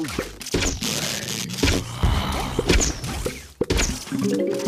Oh, Thank you.